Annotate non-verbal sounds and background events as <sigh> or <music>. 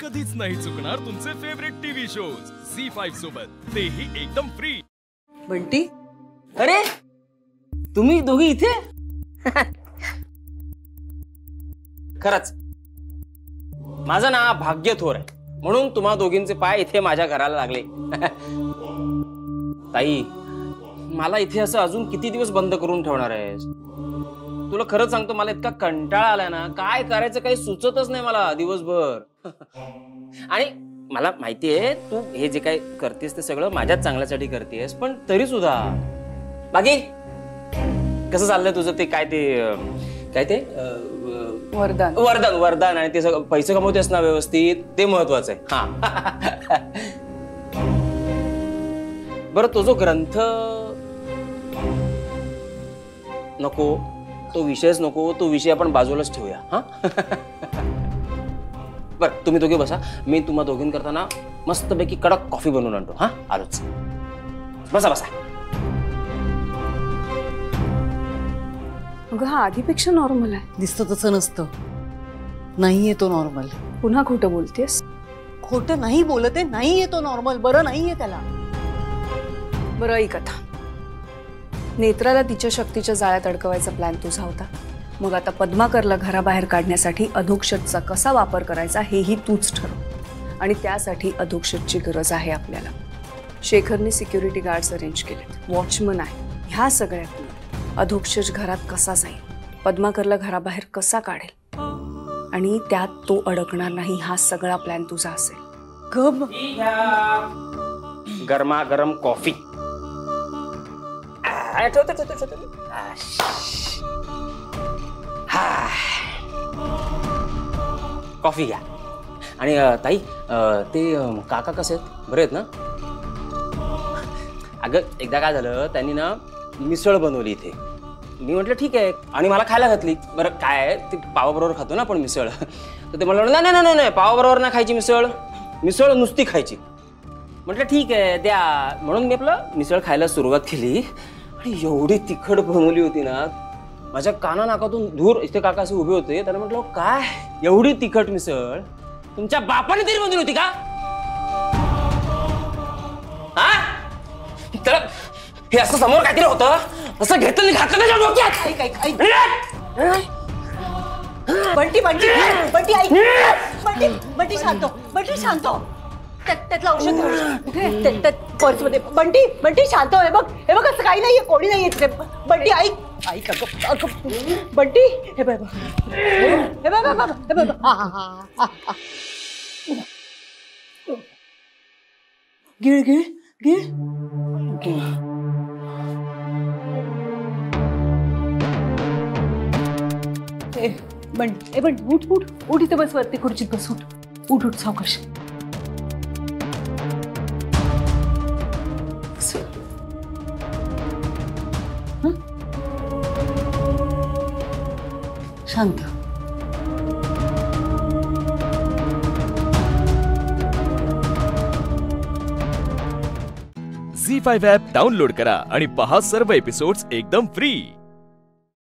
कधीच नाही चुकणार तुमचे favourite TV shows C five सोबत. तेही एकदम फ्री बंटी अरे तुम्ही दोघी इथे? <laughs> खरंच. माझं ना भाग्य थोर आहे. म्हणून तुम्हा दोघींचे पाय इथे माझ्या घराला लागले. <laughs> ताई मला इथे असं अजून किती दिवस बंद करून ठेवणार आहेस? तुला खरंच सांगतो मला इतका कंटाळा आलाय ना. काय करायचं काही सुचतच नाही मला दिवसभर. आणि मला माहितीये तू हे जे काय करतेस ते सगळं माझ्याच चांगल्यासाठी करतेस पण तरी सुद्धा बाकी? कसं चाललंय तुझं ते काय ते काय ते? वरदान. वरदान वरदान. आणि ते सगळं पैसे कमवतेस ना व्यवस्थित ते महत्वाचं आहे. हा. बरं तो जो ग्रंथ नको. तो विषयच नको तो विषय आपण बाजूलाच ठेवूया हा? बरं तुम्ही दोघे बसा. मी तुम्हा दोघींकरता ना मस्तपैकी कडक कॉफ़ी बनवून आणतो हा? आलोच बसा बसा. अगं हा आधीपेक्षा नॉर्मल आहे. दिसतं तसं नसतं. नाहीये तो नॉर्मल पुन्हा खोटं बोलतेस? खोटं नाही बोलत आहे नाहीये तो नॉर्मल बरं नाहीये त्याला. बरं ऐक आता. नेत्राला तिच्या शक्तीच्या जाळ्यात अडकवायचा प्लॅन तुझा होता. मग आता पद्माकरला घराबाहेर काढण्यासाठी अधोक्षतचा कसा वापर करायचा हेही तूच ठरव. आणि त्यासाठी अधोक्षतची गरज आहे आपल्याला. शेखरने सिक्युरिटी गार्ड्स अरेंज केलेत. वॉचमन आहे. ह्या सगळ्यातून अधोक्षज घरात कसा जाईल? पद्माकरला घराबाहेर कसा काढेल? आणि त्यात तो अडकणार नाही हा सगळा प्लॅन तुझा असेल. गब गरमागरम कॉफी. आ, ठेवतो, ठेवतो, ठेवतो. हा. कॉफी घ्या. आणि ताई ते काका कसे आहेत? बरे आहेत ना? अगं एकदा काय झालं त्यांनी ना मिसळ बनवली इथे. मी म्हटलं ठीक आहे. आणि मला खायला घातली. बरं काय ती ते पावाबरोबर खातो ना आपण मिसळ. तर ते म्हणलं नाही नाही नाही पावाबरोबर ना खायची मिसळ. मिसळ नुसती खायची. म्हटलं ठीक आहे द्या. म्हणून मी आपलं मिसळ खायला सुरुवात केली. एवढी तिखट बनवली होती ना माझ्या काना नाकातून धूर इथे काका असे उभे होते त्यांना म्हटलं काय? एवढी तिखट मिसळ? तुमच्या बापाने तरी बनवली होती का? हा? हे असं समोर काहीतरी होतं? असं घेतलं घातलं त्याच्या डोक्यात? बंटी बंटी बंटी ऐक. बंटी बंटी शांत बंटी शांत त्यातलं औषध. कुठे पर्समध्ये. बंटी बंटी शांत हो, हे बघ हे बघ असं काही नाहीये कोणी नाहीये तिथे बंटी ऐक ऐक अगं अगं बंटी हे हे हे हे. गिळ गिळ गिळ. बंट ए बंट उठ उठ. उठ इथे बस वरती खुर्चीत बस उठ. उठ उठ सावकाश. हं? शांत झी फाईव्ह ॲप करा आणि पहा सर्व एपिसोड्स एकदम फ्री